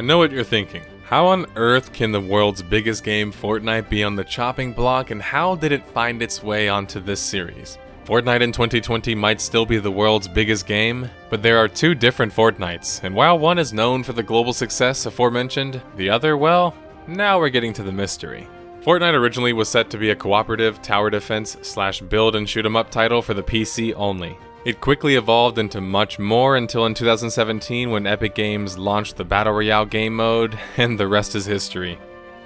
I know what you're thinking. How on earth can the world's biggest game, Fortnite, be on the chopping block, and how did it find its way onto this series? Fortnite in 2020 might still be the world's biggest game, but there are two different Fortnites, and while one is known for the global success aforementioned, the other, well, now we're getting to the mystery. Fortnite originally was set to be a cooperative tower defense slash build and shoot 'em up title for the PC only. It quickly evolved into much more until in 2017 when Epic Games launched the Battle Royale game mode, and the rest is history.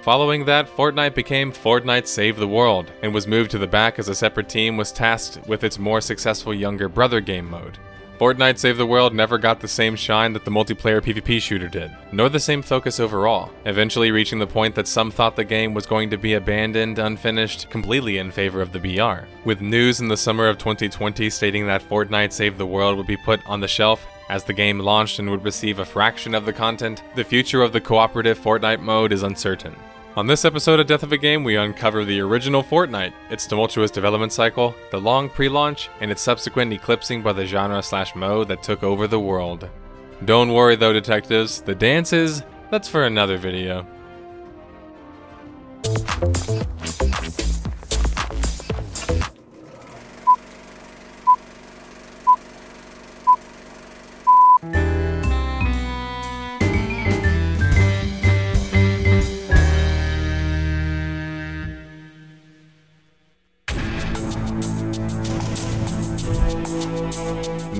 Following that, Fortnite became Fortnite Save the World, and was moved to the back as a separate team was tasked with its more successful younger brother game mode. Fortnite Save the World never got the same shine that the multiplayer PvP shooter did, nor the same focus overall, eventually reaching the point that some thought the game was going to be abandoned, unfinished, completely in favor of the BR. With news in the summer of 2020 stating that Fortnite Save the World would be put on the shelf as the game launched and would receive a fraction of the content, the future of the cooperative Fortnite mode is uncertain. On this episode of Death of a Game, we uncover the original Fortnite, its tumultuous development cycle, the long pre-launch, and its subsequent eclipsing by the genre slash mode that took over the world. Don't worry though, detectives, the dances, that's for another video.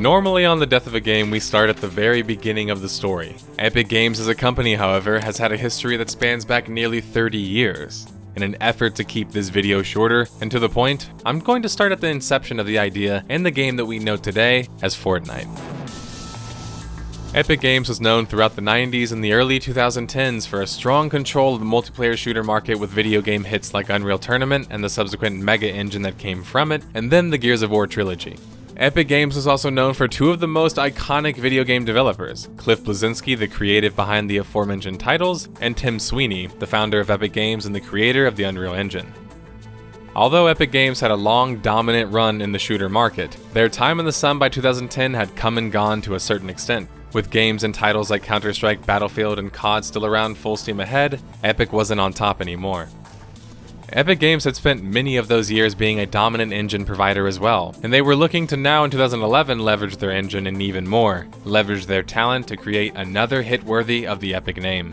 Normally on the death of a game, we start at the very beginning of the story. Epic Games as a company, however, has had a history that spans back nearly 30 years. In an effort to keep this video shorter and to the point, I'm going to start at the inception of the idea and the game that we know today as Fortnite. Epic Games was known throughout the 90s and the early 2010s for a strong control of the multiplayer shooter market with video game hits like Unreal Tournament and the subsequent mega engine that came from it, and then the Gears of War trilogy. Epic Games was also known for two of the most iconic video game developers, Cliff Bleszinski, the creative behind the aforementioned titles, and Tim Sweeney, the founder of Epic Games and the creator of the Unreal Engine. Although Epic Games had a long, dominant run in the shooter market, their time in the sun by 2010 had come and gone to a certain extent. With games and titles like Counter-Strike, Battlefield, and COD still around full steam ahead, Epic wasn't on top anymore. Epic Games had spent many of those years being a dominant engine provider as well, and they were looking to now in 2011 leverage their engine and even more, leverage their talent to create another hit worthy of the Epic name.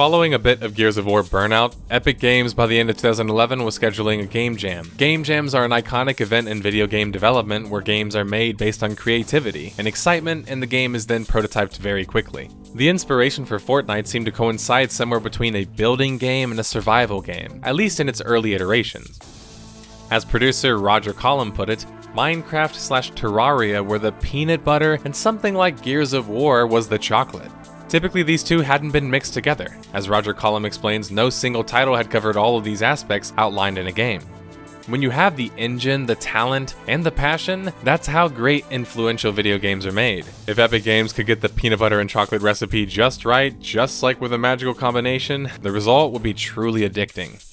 Following a bit of Gears of War burnout, Epic Games by the end of 2011 was scheduling a Game Jam. Game Jams are an iconic event in video game development where games are made based on creativity and excitement and the game is then prototyped very quickly. The inspiration for Fortnite seemed to coincide somewhere between a building game and a survival game, at least in its early iterations. As producer Roger Collum put it, Minecraft slash Terraria were the peanut butter and something like Gears of War was the chocolate. Typically, these two hadn't been mixed together. As Roger Collum explains, no single title had covered all of these aspects outlined in a game. When you have the engine, the talent, and the passion, that's how great influential video games are made. If Epic Games could get the peanut butter and chocolate recipe just right, just like with a magical combination, the result would be truly addicting.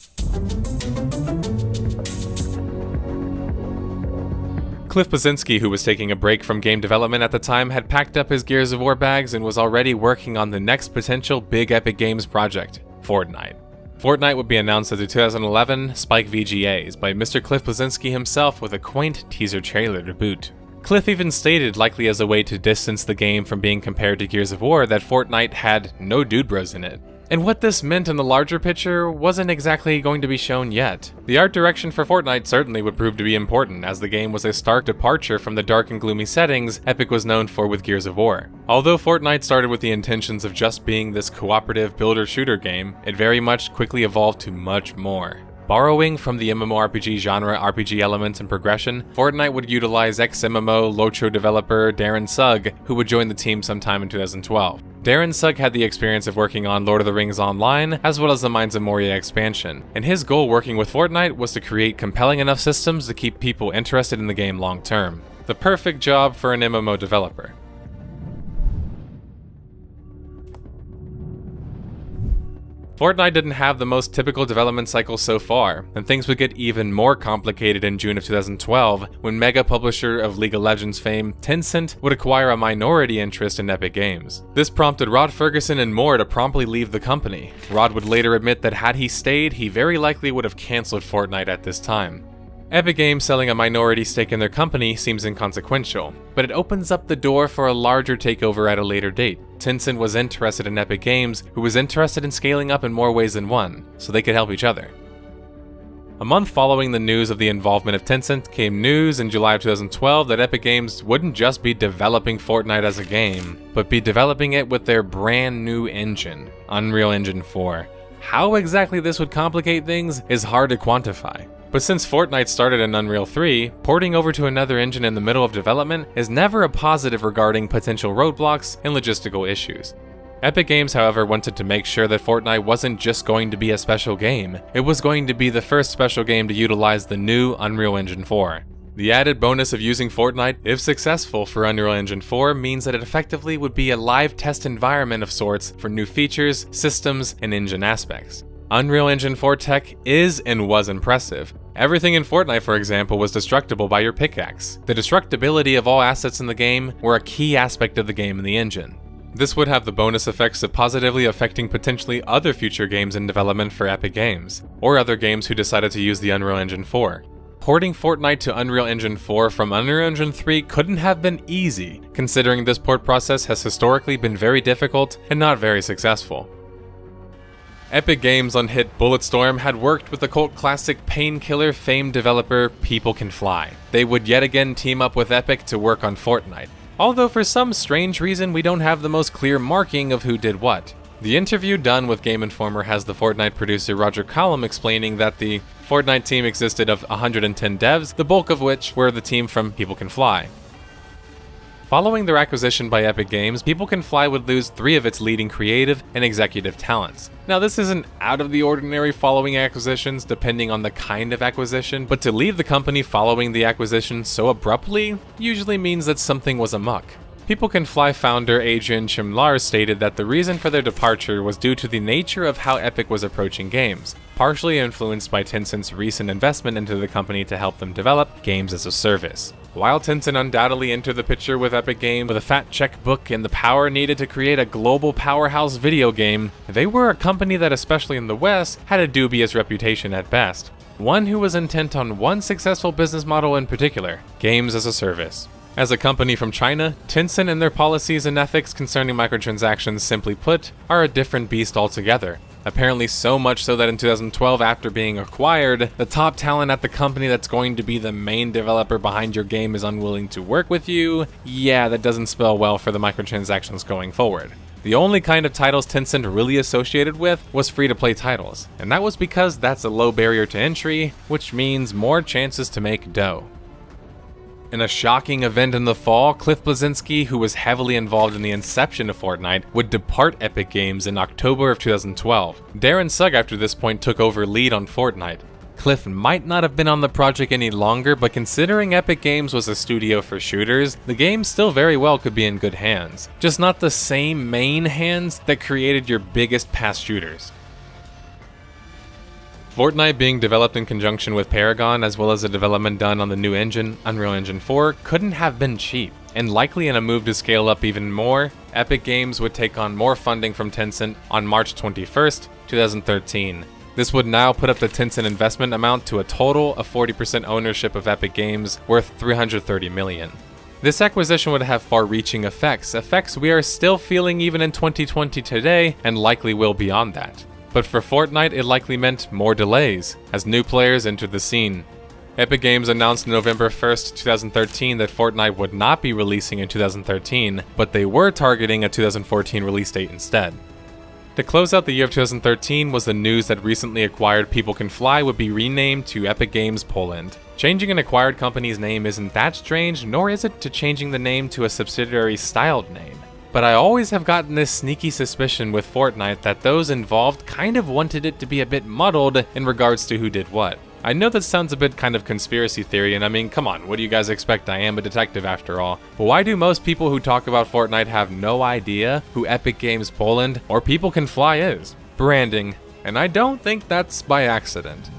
Cliff Bleszinski, who was taking a break from game development at the time, had packed up his Gears of War bags and was already working on the next potential big Epic Games project, Fortnite. Fortnite would be announced at the 2011 Spike VGAs by Mr. Cliff Bleszinski himself with a quaint teaser trailer to boot. Cliff even stated, likely as a way to distance the game from being compared to Gears of War, that Fortnite had no dude bros in it. And what this meant in the larger picture wasn't exactly going to be shown yet. The art direction for Fortnite certainly would prove to be important, as the game was a stark departure from the dark and gloomy settings Epic was known for with Gears of War. Although Fortnite started with the intentions of just being this cooperative builder-shooter game, it very much quickly evolved to much more. Borrowing from the MMORPG genre RPG elements and progression, Fortnite would utilize ex-MMO Lotro developer Darren Sugg, who would join the team sometime in 2012. Darren Sugg had the experience of working on Lord of the Rings Online, as well as the Mines of Moria expansion, and his goal working with Fortnite was to create compelling enough systems to keep people interested in the game long term. The perfect job for an MMO developer. Fortnite didn't have the most typical development cycle so far, and things would get even more complicated in June of 2012 when mega publisher of League of Legends fame, Tencent, would acquire a minority interest in Epic Games. This prompted Rod Ferguson and more to promptly leave the company. Rod would later admit that had he stayed, he very likely would have cancelled Fortnite at this time. Epic Games selling a minority stake in their company seems inconsequential, but it opens up the door for a larger takeover at a later date. Tencent was interested in Epic Games, who was interested in scaling up in more ways than one, so they could help each other. A month following the news of the involvement of Tencent came news in July of 2012 that Epic Games wouldn't just be developing Fortnite as a game, but be developing it with their brand new engine, Unreal Engine 4. How exactly this would complicate things is hard to quantify. But since Fortnite started in Unreal 3, porting over to another engine in the middle of development is never a positive regarding potential roadblocks and logistical issues. Epic Games, however, wanted to make sure that Fortnite wasn't just going to be a special game, it was going to be the first special game to utilize the new Unreal Engine 4. The added bonus of using Fortnite, if successful for Unreal Engine 4, means that it effectively would be a live test environment of sorts for new features, systems, and engine aspects. Unreal Engine 4 tech is and was impressive. Everything in Fortnite, for example, was destructible by your pickaxe. The destructibility of all assets in the game were a key aspect of the game and the engine. This would have the bonus effects of positively affecting potentially other future games in development for Epic Games, or other games who decided to use the Unreal Engine 4. Porting Fortnite to Unreal Engine 4 from Unreal Engine 3 couldn't have been easy, considering this port process has historically been very difficult and not very successful. Epic Games on hit Bulletstorm had worked with the cult classic Painkiller famed developer People Can Fly. They would yet again team up with Epic to work on Fortnite, although for some strange reason we don't have the most clear marking of who did what. The interview done with Game Informer has the Fortnite producer Roger Collum explaining that the Fortnite team existed of 110 devs, the bulk of which were the team from People Can Fly. Following their acquisition by Epic Games, People Can Fly would lose three of its leading creative and executive talents. Now, this isn't out of the ordinary following acquisitions, depending on the kind of acquisition, but to leave the company following the acquisition so abruptly usually means that something was amuck. People Can Fly founder Adrian Chmielar stated that the reason for their departure was due to the nature of how Epic was approaching games, partially influenced by Tencent's recent investment into the company to help them develop games as a service. While Tencent undoubtedly entered the picture with Epic Games with a fat checkbook and the power needed to create a global powerhouse video game, they were a company that, especially in the West, had a dubious reputation at best. One who was intent on one successful business model in particular games as a service. As a company from China, Tencent and their policies and ethics concerning microtransactions, simply put, are a different beast altogether. Apparently so much so that in 2012 after being acquired, the top talent at the company that's going to be the main developer behind your game is unwilling to work with you. Yeah, that doesn't spell well for the microtransactions going forward. The only kind of titles Tencent really associated with was free-to-play titles, and that was because that's a low barrier to entry, which means more chances to make dough. In a shocking event in the fall, Cliff Bleszinski, who was heavily involved in the inception of Fortnite, would depart Epic Games in October of 2012. Darren Sugg after this point took over lead on Fortnite. Cliff might not have been on the project any longer, but considering Epic Games was a studio for shooters, the game still very well could be in good hands. Just not the same main hands that created your biggest past shooters. Fortnite being developed in conjunction with Paragon, as well as the development done on the new engine, Unreal Engine 4, couldn't have been cheap. And likely in a move to scale up even more, Epic Games would take on more funding from Tencent on March 21st, 2013. This would now put up the Tencent investment amount to a total of 40% ownership of Epic Games, worth 330 million. This acquisition would have far-reaching effects, effects we are still feeling even in 2020 today, and likely will beyond that. But for Fortnite, it likely meant more delays, as new players entered the scene. Epic Games announced November 1st, 2013 that Fortnite would not be releasing in 2013, but they were targeting a 2014 release date instead. To close out the year of 2013 was the news that recently acquired People Can Fly would be renamed to Epic Games Poland. Changing an acquired company's name isn't that strange, nor is it to changing the name to a subsidiary styled name. But I always have gotten this sneaky suspicion with Fortnite that those involved kind of wanted it to be a bit muddled in regards to who did what. I know that sounds a bit kind of conspiracy theory, and I mean, come on, what do you guys expect? I am a detective after all. But why do most people who talk about Fortnite have no idea who Epic Games Poland or People Can Fly is? Branding. and I don't think that's by accident.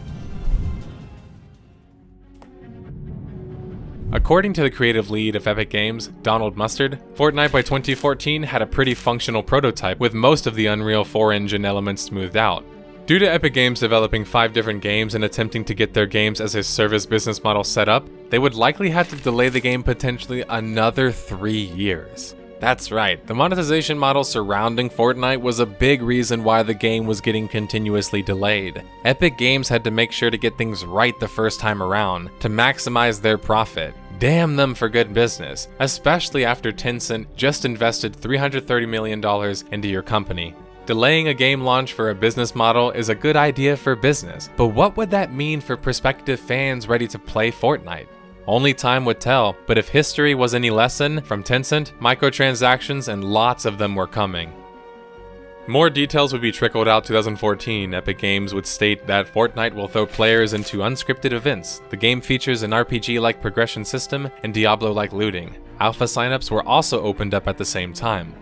According to the creative lead of Epic Games, Donald Mustard, Fortnite by 2014 had a pretty functional prototype with most of the Unreal 4 engine elements smoothed out. Due to Epic Games developing five different games and attempting to get their games as a service business model set up, they would likely have to delay the game potentially another three years. That's right, the monetization model surrounding Fortnite was a big reason why the game was getting continuously delayed. Epic Games had to make sure to get things right the first time around, to maximize their profit. Damn them for good business, especially after Tencent just invested $330 million into your company. Delaying a game launch for a business model is a good idea for business, but what would that mean for prospective fans ready to play Fortnite? Only time would tell, but if history was any lesson from Tencent, microtransactions and lots of them were coming. More details would be trickled out 2014. Epic Games would state that Fortnite will throw players into unscripted events. The game features an RPG-like progression system and Diablo-like looting. Alpha signups were also opened up at the same time.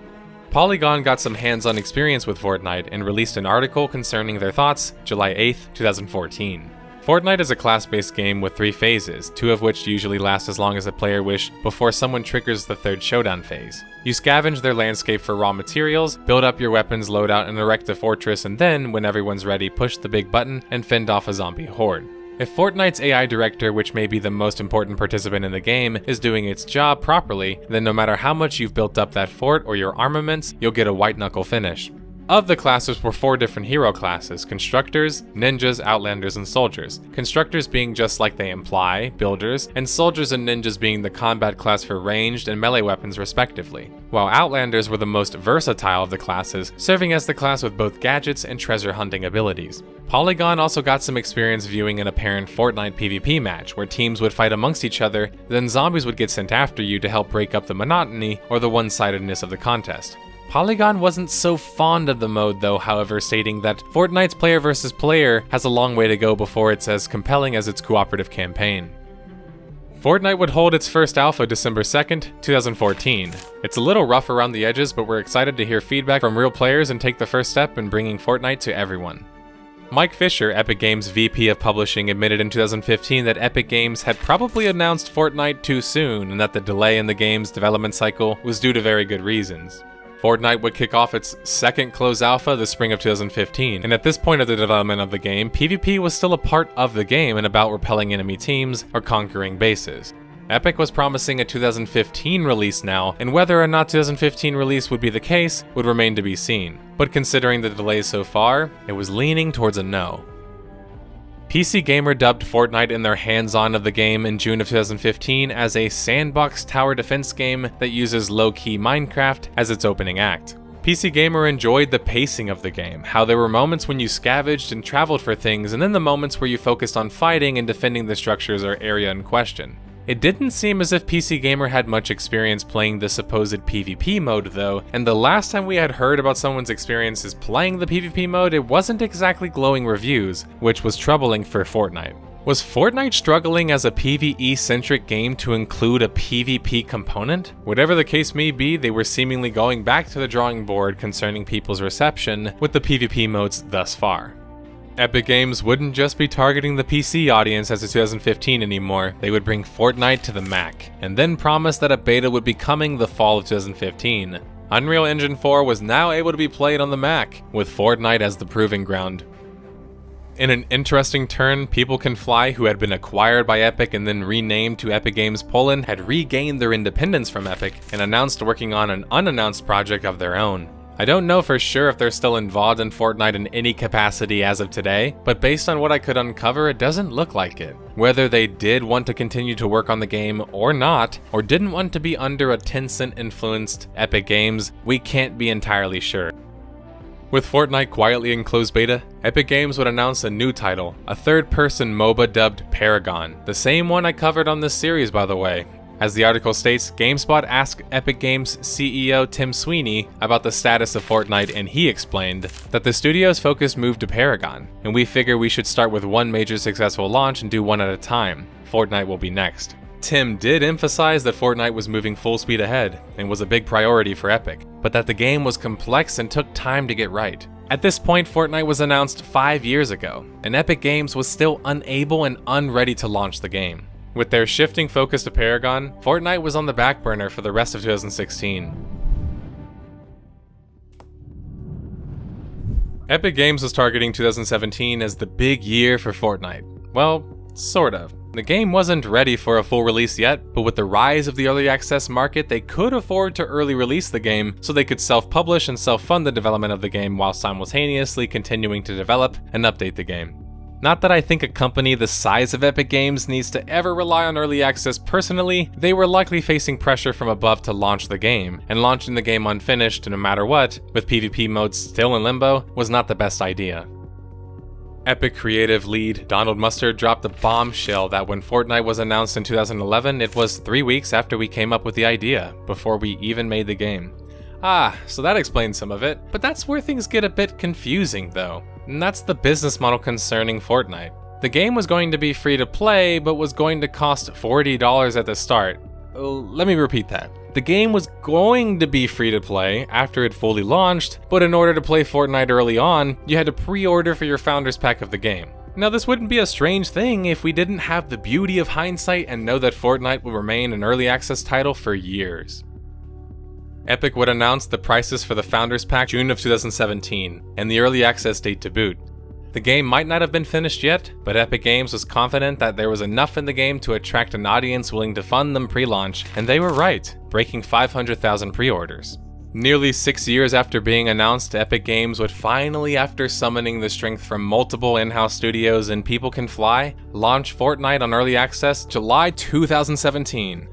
Polygon got some hands-on experience with Fortnite and released an article concerning their thoughts July 8, 2014. Fortnite is a class-based game with three phases, two of which usually last as long as a player wish before someone triggers the third showdown phase. You scavenge their landscape for raw materials, build up your weapons loadout and erect a fortress and then, when everyone's ready, push the big button and fend off a zombie horde. If Fortnite's AI director, which may be the most important participant in the game, is doing its job properly, then no matter how much you've built up that fort or your armaments, you'll get a white knuckle finish. Of the classes were four different hero classes, Constructors, Ninjas, Outlanders, and Soldiers. Constructors being just like they imply, Builders, and Soldiers and Ninjas being the combat class for ranged and melee weapons respectively, while Outlanders were the most versatile of the classes, serving as the class with both gadgets and treasure hunting abilities. Polygon also got some experience viewing an apparent Fortnite PvP match, where teams would fight amongst each other, then zombies would get sent after you to help break up the monotony or the one-sidedness of the contest. Polygon wasn't so fond of the mode though, however, stating that Fortnite's player versus player has a long way to go before it's as compelling as its cooperative campaign. Fortnite would hold its first alpha December 2nd, 2014. It's a little rough around the edges, but we're excited to hear feedback from real players and take the first step in bringing Fortnite to everyone. Mike Fischer, Epic Games VP of Publishing, admitted in 2015 that Epic Games had probably announced Fortnite too soon and that the delay in the game's development cycle was due to very good reasons. Fortnite would kick off its second closed alpha the spring of 2015, and at this point of the development of the game, PvP was still a part of the game and about repelling enemy teams or conquering bases. Epic was promising a 2015 release now, and whether or not 2015 release would be the case would remain to be seen. But considering the delays so far, it was leaning towards a no. PC Gamer dubbed Fortnite in their hands-on of the game in June of 2015 as a sandbox tower defense game that uses low-key Minecraft as its opening act. PC Gamer enjoyed the pacing of the game, how there were moments when you scavenged and traveled for things, and then the moments where you focused on fighting and defending the structures or area in question. It didn't seem as if PC Gamer had much experience playing the supposed PvP mode though, and the last time we had heard about someone's experiences playing the PvP mode, it wasn't exactly glowing reviews, which was troubling for Fortnite. Was Fortnite struggling as a PvE-centric game to include a PvP component? Whatever the case may be, they were seemingly going back to the drawing board concerning people's reception with the PvP modes thus far. Epic Games wouldn't just be targeting the PC audience as of 2015 anymore, they would bring Fortnite to the Mac, and then promise that a beta would be coming the fall of 2015. Unreal Engine 4 was now able to be played on the Mac, with Fortnite as the proving ground. In an interesting turn, People Can Fly, who had been acquired by Epic and then renamed to Epic Games Poland, had regained their independence from Epic and announced working on an unannounced project of their own. I don't know for sure if they're still involved in Fortnite in any capacity as of today, but based on what I could uncover, it doesn't look like it. Whether they did want to continue to work on the game or not, or didn't want to be under a Tencent-influenced Epic Games, we can't be entirely sure. With Fortnite quietly in closed beta, Epic Games would announce a new title, a third-person MOBA dubbed Paragon, the same one I covered on this series by the way, as the article states, GameSpot asked Epic Games CEO Tim Sweeney about the status of Fortnite and he explained that the studio's focus moved to Paragon, and we figure we should start with one major successful launch and do one at a time. Fortnite will be next. Tim did emphasize that Fortnite was moving full speed ahead and was a big priority for Epic, but that the game was complex and took time to get right. At this point, Fortnite was announced five years ago, and Epic Games was still unable and unready to launch the game. With their shifting focus to Paragon, Fortnite was on the back burner for the rest of 2016. Epic Games was targeting 2017 as the big year for Fortnite. Well, sort of. The game wasn't ready for a full release yet, but with the rise of the early access market, they could afford to early release the game so they could self-publish and self-fund the development of the game while simultaneously continuing to develop and update the game. Not that I think a company the size of Epic Games needs to ever rely on early access personally, they were likely facing pressure from above to launch the game, and launching the game unfinished no matter what, with PvP modes still in limbo, was not the best idea. Epic creative lead Donald Mustard dropped a bombshell that when Fortnite was announced in 2011, it was three weeks after we came up with the idea, before we even made the game. Ah, so that explains some of it, but that's where things get a bit confusing though. And that's the business model concerning Fortnite. The game was going to be free to play, but was going to cost $40 at the start. Uh, let me repeat that. The game was going to be free to play after it fully launched, but in order to play Fortnite early on, you had to pre-order for your Founders Pack of the game. Now this wouldn't be a strange thing if we didn't have the beauty of hindsight and know that Fortnite will remain an early access title for years. Epic would announce the prices for the Founders Pack June of 2017, and the early access date to boot. The game might not have been finished yet, but Epic Games was confident that there was enough in the game to attract an audience willing to fund them pre-launch, and they were right, breaking 500,000 pre-orders. Nearly six years after being announced, Epic Games would finally, after summoning the strength from multiple in-house studios and People Can Fly, launch Fortnite on Early Access July 2017.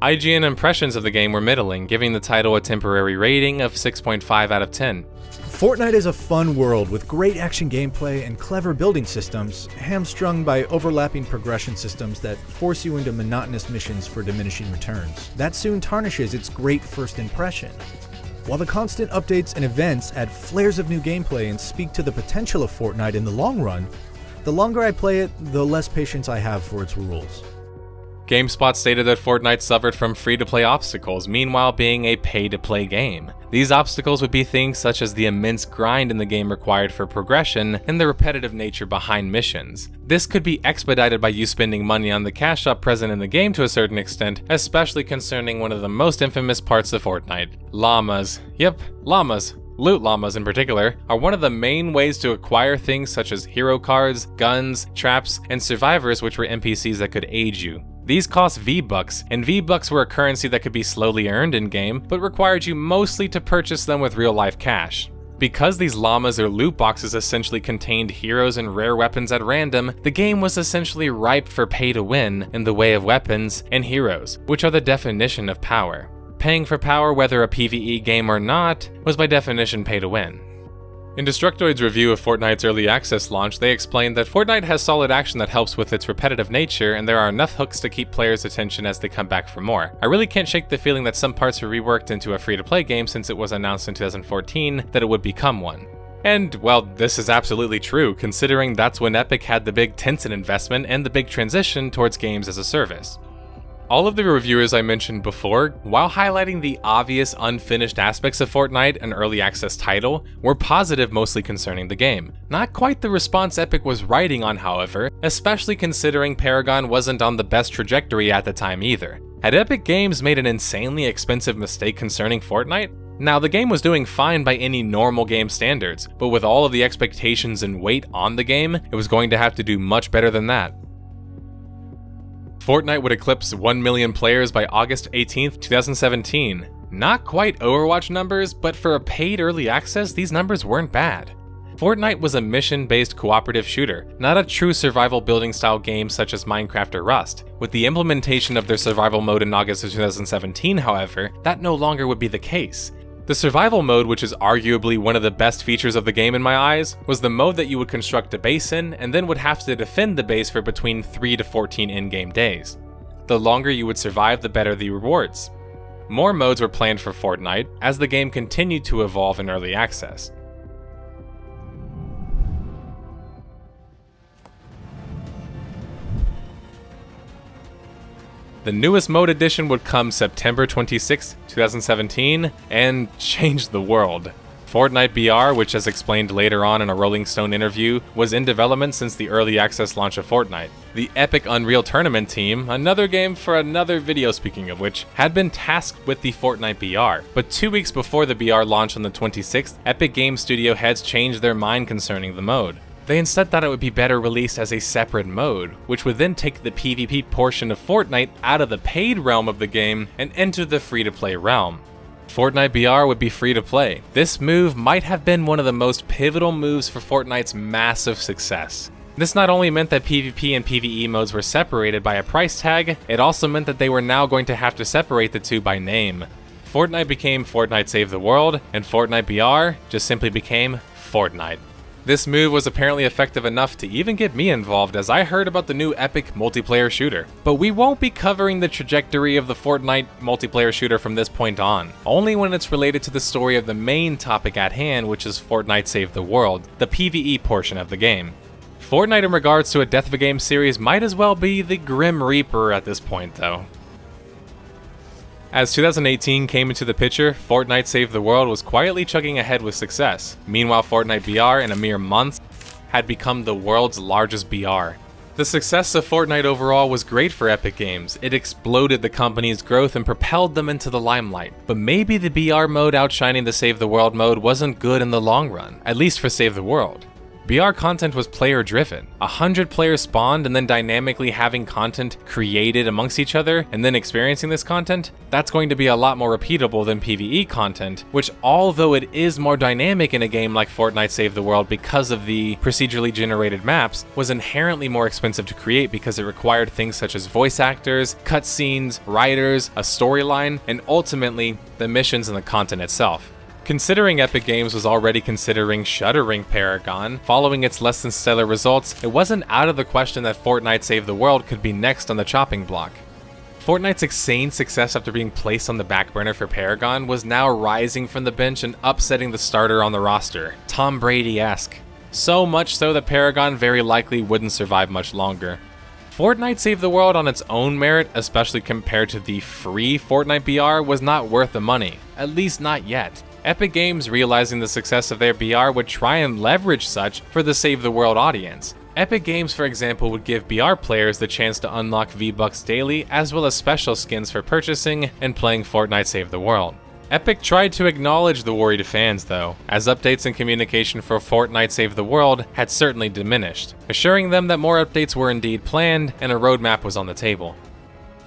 IGN impressions of the game were middling, giving the title a temporary rating of 6.5 out of 10. Fortnite is a fun world with great action gameplay and clever building systems, hamstrung by overlapping progression systems that force you into monotonous missions for diminishing returns. That soon tarnishes its great first impression. While the constant updates and events add flares of new gameplay and speak to the potential of Fortnite in the long run, the longer I play it, the less patience I have for its rules. GameSpot stated that Fortnite suffered from free-to-play obstacles, meanwhile being a pay-to-play game. These obstacles would be things such as the immense grind in the game required for progression and the repetitive nature behind missions. This could be expedited by you spending money on the cash shop present in the game to a certain extent, especially concerning one of the most infamous parts of Fortnite, llamas. Yep, llamas. Loot llamas in particular are one of the main ways to acquire things such as hero cards, guns, traps, and survivors which were NPCs that could aid you. These cost V-Bucks, and V-Bucks were a currency that could be slowly earned in-game, but required you mostly to purchase them with real-life cash. Because these llamas or loot boxes essentially contained heroes and rare weapons at random, the game was essentially ripe for pay to win in the way of weapons and heroes, which are the definition of power. Paying for power, whether a PvE game or not, was by definition pay to win. In Destructoid's review of Fortnite's early access launch, they explained that Fortnite has solid action that helps with its repetitive nature, and there are enough hooks to keep players' attention as they come back for more. I really can't shake the feeling that some parts were reworked into a free-to-play game since it was announced in 2014 that it would become one. And, well, this is absolutely true, considering that's when Epic had the big Tencent investment and the big transition towards games as a service. All of the reviewers I mentioned before, while highlighting the obvious unfinished aspects of Fortnite, an early access title, were positive mostly concerning the game. Not quite the response Epic was writing on, however, especially considering Paragon wasn't on the best trajectory at the time either. Had Epic Games made an insanely expensive mistake concerning Fortnite? Now, the game was doing fine by any normal game standards, but with all of the expectations and weight on the game, it was going to have to do much better than that. Fortnite would eclipse 1 million players by August 18, 2017. Not quite Overwatch numbers, but for a paid early access, these numbers weren't bad. Fortnite was a mission-based cooperative shooter, not a true survival building style game such as Minecraft or Rust. With the implementation of their survival mode in August of 2017, however, that no longer would be the case. The survival mode, which is arguably one of the best features of the game in my eyes, was the mode that you would construct a base in and then would have to defend the base for between 3 to 14 in-game days. The longer you would survive, the better the rewards. More modes were planned for Fortnite as the game continued to evolve in early access. The newest mode edition would come September 26, 2017, and change the world. Fortnite BR, which as explained later on in a Rolling Stone interview, was in development since the early access launch of Fortnite. The Epic Unreal Tournament team, another game for another video speaking of which, had been tasked with the Fortnite BR. But two weeks before the BR launch on the 26th, Epic Game Studio heads changed their mind concerning the mode. They instead thought it would be better released as a separate mode, which would then take the PvP portion of Fortnite out of the paid realm of the game and enter the free-to-play realm. Fortnite BR would be free to play. This move might have been one of the most pivotal moves for Fortnite's massive success. This not only meant that PvP and PvE modes were separated by a price tag, it also meant that they were now going to have to separate the two by name. Fortnite became Fortnite Save the World, and Fortnite BR just simply became Fortnite. This move was apparently effective enough to even get me involved as I heard about the new epic multiplayer shooter. But we won't be covering the trajectory of the Fortnite multiplayer shooter from this point on, only when it's related to the story of the main topic at hand which is Fortnite Save the World, the PvE portion of the game. Fortnite in regards to a Death of a Game series might as well be the Grim Reaper at this point though. As 2018 came into the picture, Fortnite Save the World was quietly chugging ahead with success. Meanwhile, Fortnite BR in a mere month had become the world's largest BR. The success of Fortnite overall was great for Epic Games. It exploded the company's growth and propelled them into the limelight. But maybe the BR mode outshining the Save the World mode wasn't good in the long run, at least for Save the World. BR content was player driven. A hundred players spawned and then dynamically having content created amongst each other and then experiencing this content, that's going to be a lot more repeatable than PvE content, which although it is more dynamic in a game like Fortnite Save the World because of the procedurally generated maps, was inherently more expensive to create because it required things such as voice actors, cutscenes, writers, a storyline, and ultimately the missions and the content itself. Considering Epic Games was already considering shuttering Paragon, following its less than stellar results, it wasn't out of the question that Fortnite Save the World could be next on the chopping block. Fortnite's insane success after being placed on the back burner for Paragon was now rising from the bench and upsetting the starter on the roster, Tom Brady-esque. So much so that Paragon very likely wouldn't survive much longer. Fortnite Save the World on its own merit, especially compared to the free Fortnite BR, was not worth the money, at least not yet. Epic Games, realizing the success of their BR, would try and leverage such for the Save the World audience. Epic Games, for example, would give BR players the chance to unlock V-Bucks daily, as well as special skins for purchasing and playing Fortnite Save the World. Epic tried to acknowledge the worried fans, though, as updates and communication for Fortnite Save the World had certainly diminished, assuring them that more updates were indeed planned and a roadmap was on the table.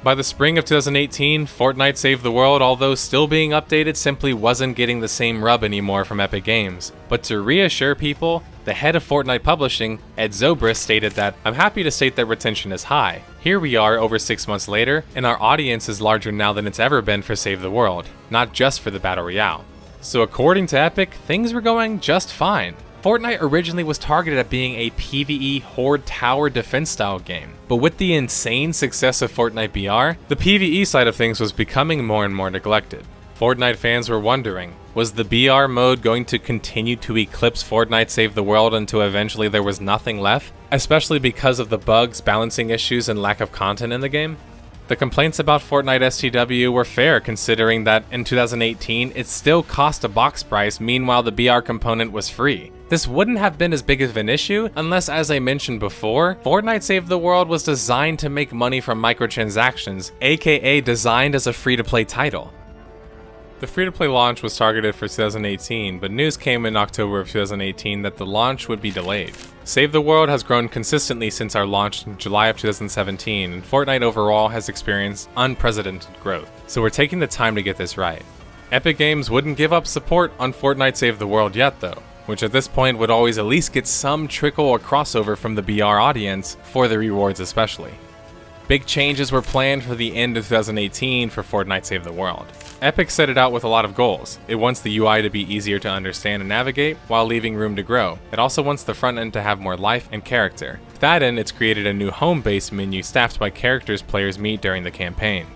By the spring of 2018, Fortnite Save the World, although still being updated, simply wasn't getting the same rub anymore from Epic Games. But to reassure people, the head of Fortnite Publishing, Ed Zobrist, stated that, I'm happy to state that retention is high. Here we are over six months later, and our audience is larger now than it's ever been for Save the World, not just for the Battle Royale. So according to Epic, things were going just fine. Fortnite originally was targeted at being a PvE horde tower defense style game, but with the insane success of Fortnite BR, the PvE side of things was becoming more and more neglected. Fortnite fans were wondering, was the BR mode going to continue to eclipse Fortnite Save the World until eventually there was nothing left, especially because of the bugs, balancing issues, and lack of content in the game? The complaints about Fortnite STW were fair considering that in 2018 it still cost a box price meanwhile the BR component was free. This wouldn't have been as big of an issue unless, as I mentioned before, Fortnite Save the World was designed to make money from microtransactions, aka designed as a free-to-play title. The free-to-play launch was targeted for 2018, but news came in October of 2018 that the launch would be delayed. Save the World has grown consistently since our launch in July of 2017, and Fortnite overall has experienced unprecedented growth, so we're taking the time to get this right. Epic Games wouldn't give up support on Fortnite Save the World yet though, which at this point would always at least get some trickle or crossover from the BR audience, for the rewards especially. Big changes were planned for the end of 2018 for Fortnite Save the World. Epic set it out with a lot of goals. It wants the UI to be easier to understand and navigate, while leaving room to grow. It also wants the front end to have more life and character. To that end, it's created a new home-based menu staffed by characters players meet during the campaign.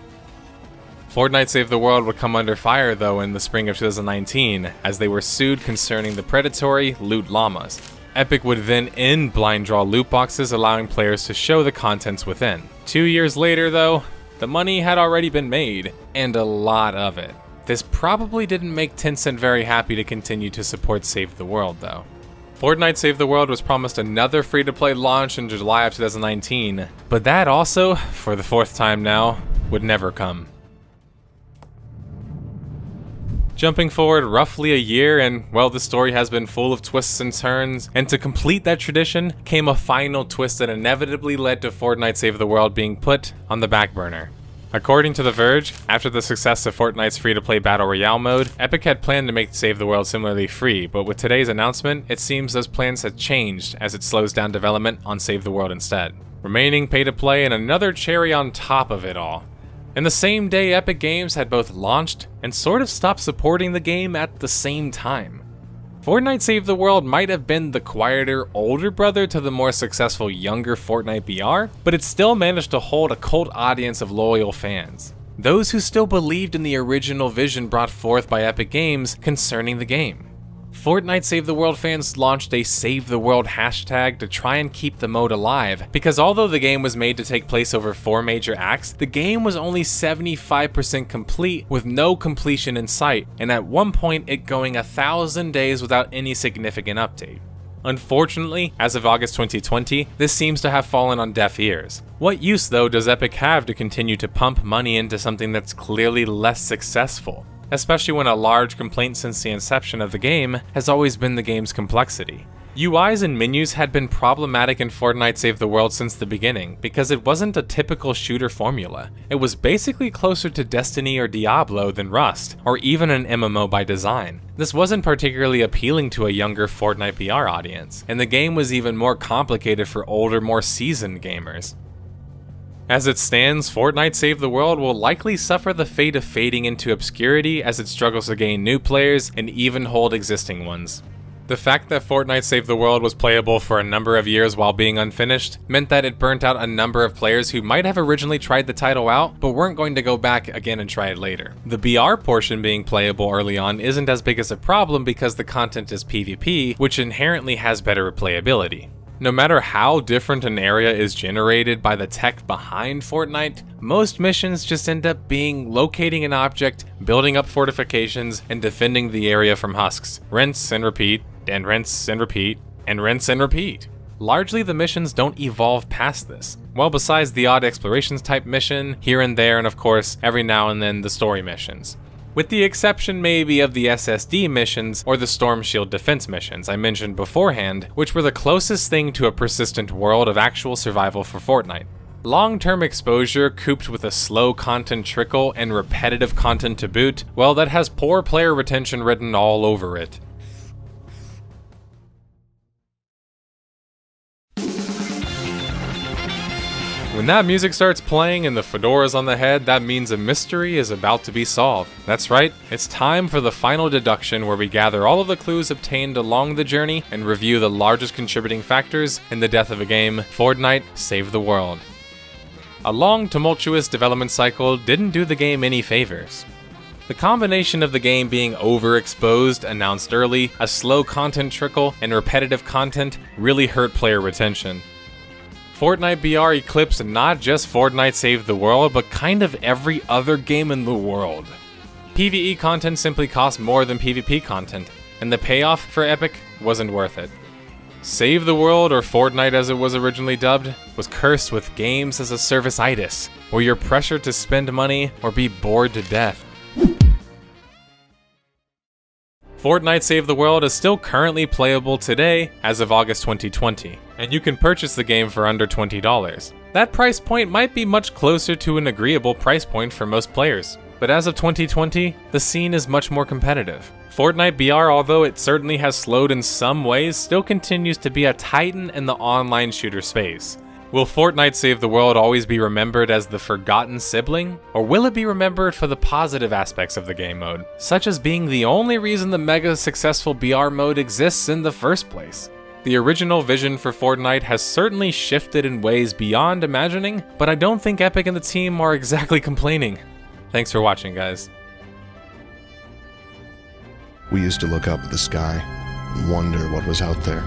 Fortnite Save the World would come under fire though in the spring of 2019, as they were sued concerning the predatory loot llamas. Epic would then end blind draw loot boxes, allowing players to show the contents within. Two years later, though, the money had already been made, and a lot of it. This probably didn't make Tencent very happy to continue to support Save the World, though. Fortnite Save the World was promised another free to play launch in July of 2019, but that also, for the fourth time now, would never come. Jumping forward roughly a year, and well, the story has been full of twists and turns, and to complete that tradition came a final twist that inevitably led to Fortnite Save the World being put on the back burner. According to The Verge, after the success of Fortnite's free to play Battle Royale mode, Epic had planned to make Save the World similarly free, but with today's announcement, it seems those plans have changed as it slows down development on Save the World instead, remaining pay to play and another cherry on top of it all. In the same day, Epic Games had both launched and sort of stopped supporting the game at the same time. Fortnite Save the World might have been the quieter, older brother to the more successful younger Fortnite BR, but it still managed to hold a cult audience of loyal fans. Those who still believed in the original vision brought forth by Epic Games concerning the game. Fortnite Save the World fans launched a Save the World hashtag to try and keep the mode alive, because although the game was made to take place over four major acts, the game was only 75% complete with no completion in sight, and at one point it going a thousand days without any significant update. Unfortunately, as of August 2020, this seems to have fallen on deaf ears. What use though does Epic have to continue to pump money into something that's clearly less successful? Especially when a large complaint since the inception of the game has always been the game's complexity. UIs and menus had been problematic in Fortnite Save the World since the beginning, because it wasn't a typical shooter formula. It was basically closer to Destiny or Diablo than Rust, or even an MMO by design. This wasn't particularly appealing to a younger Fortnite BR audience, and the game was even more complicated for older, more seasoned gamers. As it stands, Fortnite Save the World will likely suffer the fate of fading into obscurity as it struggles to gain new players and even hold existing ones. The fact that Fortnite Save the World was playable for a number of years while being unfinished meant that it burnt out a number of players who might have originally tried the title out, but weren't going to go back again and try it later. The BR portion being playable early on isn't as big as a problem because the content is PvP, which inherently has better replayability. No matter how different an area is generated by the tech behind Fortnite, most missions just end up being locating an object, building up fortifications, and defending the area from husks. Rinse and repeat, and rinse and repeat, and rinse and repeat. Largely, the missions don't evolve past this. Well, besides the odd explorations type mission, here and there, and of course, every now and then the story missions with the exception maybe of the SSD missions or the Storm Shield defense missions I mentioned beforehand, which were the closest thing to a persistent world of actual survival for Fortnite. Long-term exposure cooped with a slow content trickle and repetitive content to boot, well that has poor player retention written all over it. When that music starts playing and the fedora's on the head, that means a mystery is about to be solved. That's right, it's time for the final deduction where we gather all of the clues obtained along the journey and review the largest contributing factors in the death of a game, Fortnite Save the World. A long, tumultuous development cycle didn't do the game any favors. The combination of the game being overexposed, announced early, a slow content trickle, and repetitive content really hurt player retention. Fortnite BR eclipsed not just Fortnite Save the World, but kind of every other game in the world. PvE content simply cost more than PvP content, and the payoff for Epic wasn't worth it. Save the World, or Fortnite as it was originally dubbed, was cursed with games as a service itis, where you're pressured to spend money or be bored to death. Fortnite Save the World is still currently playable today as of August 2020, and you can purchase the game for under $20. That price point might be much closer to an agreeable price point for most players, but as of 2020, the scene is much more competitive. Fortnite BR, although it certainly has slowed in some ways, still continues to be a titan in the online shooter space, Will Fortnite Save the World always be remembered as the forgotten sibling? Or will it be remembered for the positive aspects of the game mode, such as being the only reason the mega successful BR mode exists in the first place? The original vision for Fortnite has certainly shifted in ways beyond imagining, but I don't think Epic and the team are exactly complaining. Thanks for watching, guys. We used to look up at the sky wonder what was out there.